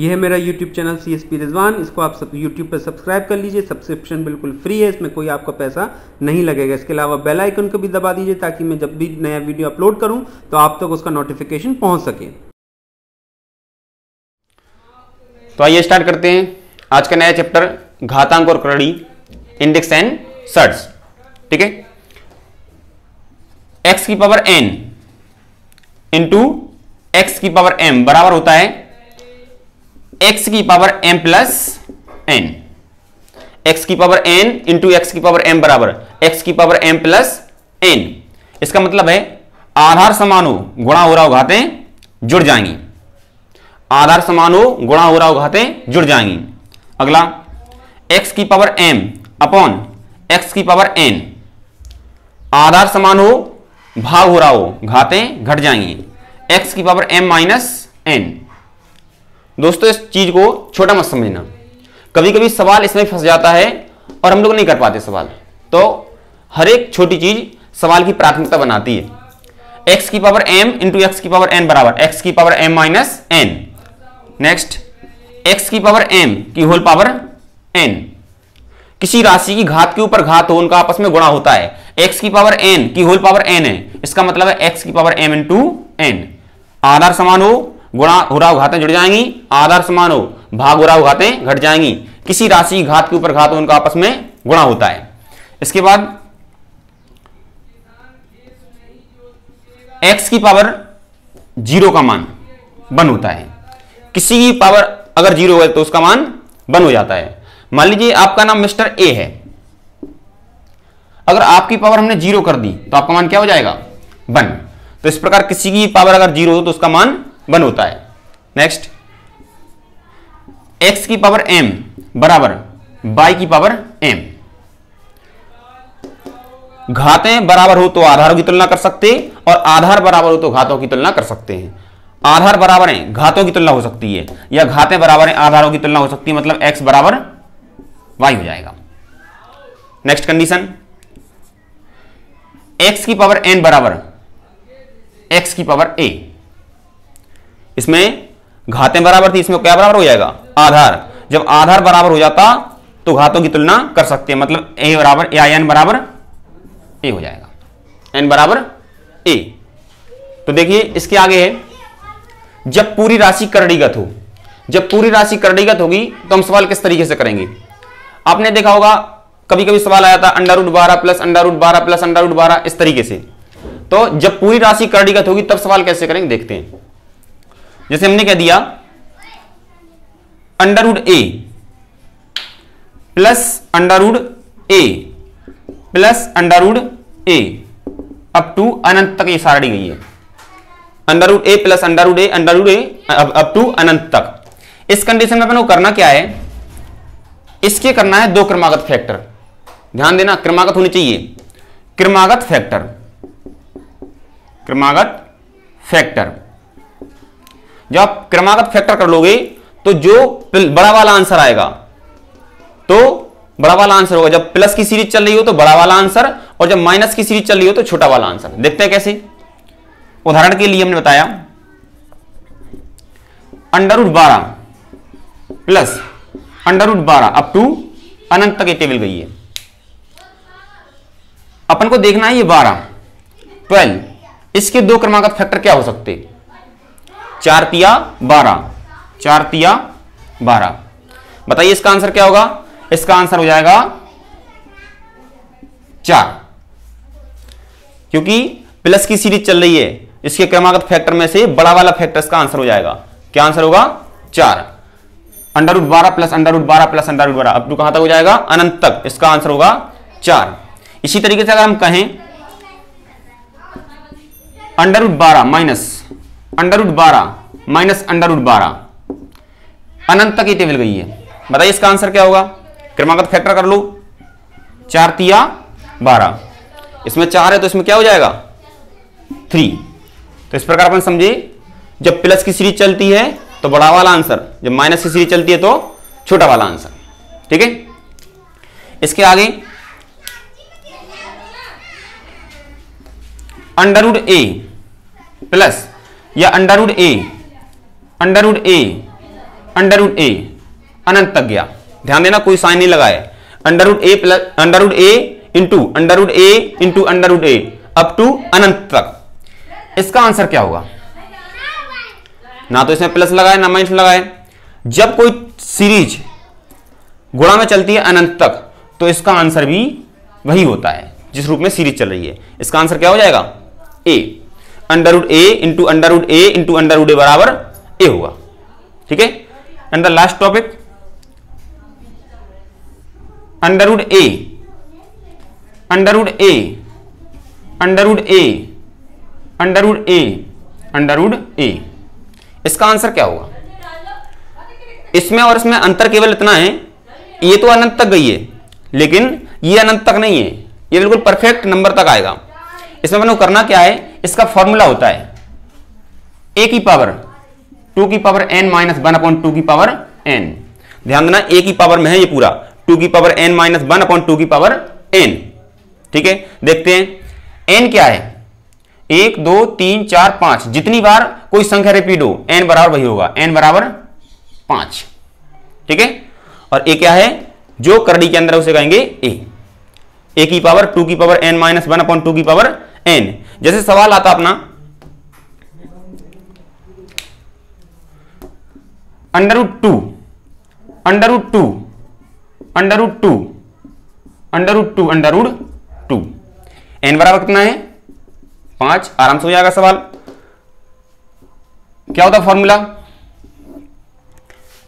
यह है मेरा YouTube channel C S Rizwan इसको आप सब यूट्यूब पर सब्सक्राइब कर लीजिए। सब्सक्रिप्शन बिल्कुल फ्री है। इसमें कोई आपका पैसा नहीं लगेगा। इसके अलावा बेल आइकन को भी दबा दीजिए ताकि मैं जब भी नया वीडियो अपलोड करूँ तो आप तक तो उसका नोटिफिकेशन पहुँच सके। तो आइए स्टार्ट करते हैं। आज का नया चैप्टर घातांक और करड़ी इंडेक्स एंड सर्ट्स ठीक है? एक्स की पावर एन इंटू एक्स की पावर एम बराबर होता है एक्स की power M plus N X की पावर एन इंटू एक्स की पावर एम बराबर. एक्स की पावर एम प्लस एन इसका मतलब है, आधार समान हो गुणा हो रहा हो घातें जुड़ जाएँगी. आधार समान हो गुणा हो रहा हो घातें जुड़ जाएँगी. अगला एक्स की पावर एम अपॉन एक्स की पावर एन आधार समान हो भाग हो रहा हो, घातें घट जाएँगी. एक्स की पावर एम माइनस एन दोस्तों, इस चीज़ को छोटा मत समझना। कभी कभी सवाल इसमें फंस जाता है और हम लोग नहीं कर पाते सवाल। तो हर एक छोटी चीज़ सवाल की प्राथमिकता बनाती है। एक्स की पावर एम इंटू एक्स की पावर एन बराबर एक्स की power M minus N next X की पावर एम की होल पावर एन किसी राशि की घात के ऊपर घात हो, उनका आपस में गुणा होता है। एक्स की पावर एन की होल पावर एन है। इसका मतलब है एक्स की पावर एम इंटू एन आधार समान हो गुणा हो रहा घातें जुड़ जाएँगी आधार समान हो भाग हो रहा घातें घट जाएँगी। किसी राशि घात के ऊपर घात उनका आपस में गुणा होता है। इसके बाद एक्स की पावर ज़ीरो का मान वन होता है। किसी की पावर अगर ज़ीरो है तो उसका मान वन हो जाता है। मान लीजिए आपका नाम मिस्टर ए है। अगर आपकी पावर हमने ज़ीरो कर दी तो आपका मान क्या हो जाएगा? वन तो इस प्रकार किसी की पावर अगर ज़ीरो हो तो उसका मान वन होता है। नेक्स्ट एक्स की पावर एम बराबर बाई की पावर एम घातें बराबर हो तो आधारों की तुलना कर सकते हैं और आधार बराबर हो तो घातों की तुलना कर सकते हैं। आधार बराबर है, घातों की तुलना हो सकती है या घातें बराबर हैं, आधारों की तुलना हो सकती है मतलब x बराबर y हो जाएगा। नेक्स्ट कंडीशन x की पावर n बराबर x की पावर a इसमें घातें बराबर थी, इसमें क्या बराबर हो जाएगा? आधार। जब आधार बराबर हो जाता तो घातों की तुलना कर सकते हैं। मतलब ए बराबर ए एन बराबर ए हो जाएगा। एन बराबर ए तो देखिए, इसके आगे है, जब पूरी राशि करड़ीगत हो, जब पूरी राशि करड़ीगत होगी तो हम सवाल किस तरीके से करेंगे? आपने देखा होगा कभी कभी सवाल आया था अंडर रूट बारह प्लस अंडर रूट बारह प्लस अंडर रूट बारह, इस तरीके से। तो जब पूरी राशि करड़ीगत होगी, तब सवाल कैसे करेंगे? देखते हैं। जैसे हमने कह दिया under root A plus under root A plus under root A up to अनंत तक ये सारणी गई है। Under root A plus under root A under root A up to अनंत तक। इस कंडीशन में अपन को करना क्या है? इसके करना है दो क्रमागत फैक्टर ध्यान देना, क्रमागत होनी चाहिए। क्रमागत फैक्टर क्रमागत फैक्टर जब आप क्रमागत फैक्टर कर लोगे तो जो बड़ा वाला आंसर आएगा तो बड़ा वाला आंसर होगा। जब प्लस की सीरीज़ चल रही हो तो बड़ा वाला आंसर और जब माइनस की सीरीज़ चल रही हो तो छोटा वाला आंसर देखते हैं कैसे। उदाहरण के लिए हमने बताया अंडर रूट बारह प्लस अंडर रूट बारह अप टू अनंत तक ये टेबल गई है। अपन को देखना है ये बारह ट्वेल्व इसके दो क्रमागत फैक्टर क्या हो सकते? चार तिया बारह। चार तिया बारह। बताइए इसका आंसर क्या होगा? इसका आंसर हो जाएगा चार। क्योंकि प्लस की सीरीज़ चल रही है, इसके क्रमागत फैक्टर में से बड़ा वाला फैक्टर इसका आंसर हो जाएगा। क्या आंसर होगा? चार। अंडर रूट बारह प्लस अंडर रूट बारह प्लस अंडर रूट बारह। अब टू कहाँ तक हो जाएगा? अनंत तक। इसका आंसर होगा चार। इसी तरीके से अगर हम कहें अंडर रूट बारह माइनस अंडर रूट बारह माइनस अंडर रूट बारह। अनंत तक ये टेबल गई है। बताइए इसका आंसर क्या होगा? क्रमागत फैक्टर कर लो। चार तिया बारह। इसमें चार है तो इसमें क्या हो जाएगा? थ्री तो इस प्रकार अपन समझे, जब प्लस की सीरीज़ चलती है तो बड़ा वाला आंसर। जब माइनस की सीरीज़ चलती है तो छोटा वाला आंसर। ठीक है? इसके आगे अंडरवुड ए प्लस या under root a under root a under root a अनंत तक गया। ध्यान देना, कोई साइन नहीं लगाए under root A plus under root A into under root A into under root A up to अनंत तक। इसका आंसर क्या होगा? ना तो इसमें प्लस लगाए, ना माइनस लगाए। जब कोई सीरीज़ गुणा में चलती है अनंत तक तो इसका आंसर भी वही होता है, जिस रूप में सीरीज़ चल रही है। इसका आंसर क्या हो जाएगा? A under root a into under root a into under root a बराबर ए होगा ठीक है? And the last topic under root A under root A under root A under root A under root A इसका answer क्या होगा इसमें और इसमें अंतर केवल इतना है, ये तो अनंत तक गई है, लेकिन ये अनंत तक नहीं है। ये बिल्कुल परफेक्ट नंबर तक आएगा। इसमें मैंने करना क्या है? इसका फॉर्मूला होता है। ए की पावर टू की power N minus one upon two की पावर एन। ध्यान देना, ए की पावर में है ये पूरा। टू की power N minus one upon two की पावर एन। ठीक है? देखते हैं। एन क्या है? एक, दो, तीन, चार, पाँच। जितनी बार कोई संख्या रिपीट हो एन बराबर वही होगा। एन बराबर पाँच। ठीक है? और ए क्या है? जो करड़ी के अंदर उसे कहेंगे ए। ए की पावर, टू की power N minus one upon two की पावर एन। जैसे सवाल आता अपना under root two under root two under root two under root two under root two N बराबर कितना है? पाँच। आराम से हो जाएगा सवाल। क्या होता फॉर्मूला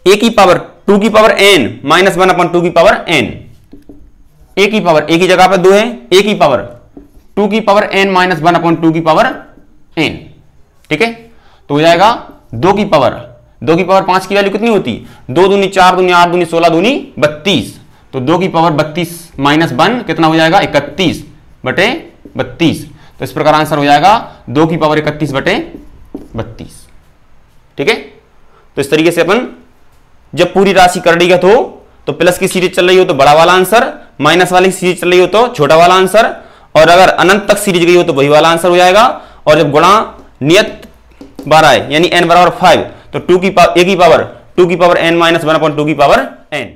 ए की पावर टू की power N minus one upon two की पावर एन ए की पावर ए की जगह पर दो है। ए की पावर टू की power N minus one upon two की पावर एन ठीक है? तो हो जाएगा दो की पावर दो की पावर पाँच की वैल्यू कितनी होती? दो दूनी चार दूनी आठ दूनी सोलह दूनी बत्तीस। तो दो की पावर बत्तीस माइनस वन कितना हो जाएगा? इकतीस बटे बत्तीस। तो इस प्रकार आंसर हो जाएगा दो की पावर इकतीस बटे बत्तीस। ठीक है? तो इस तरीके से अपन जब पूरी राशि करड़ीगत हो तो प्लस की सीरीज़ चल रही हो तो बड़ा वाला आंसर माइनस वाली सीरीज़ चल रही हो तो छोटा वाला आंसर और अगर अनंत तक सीरीज़ गई हो तो वही वाला आंसर हो जाएगा। और जब गुणा नियत बार आए यानी एन बराबर फाइव तो टू की पावर ए की पावर टू की power N minus one upon two की पावर एन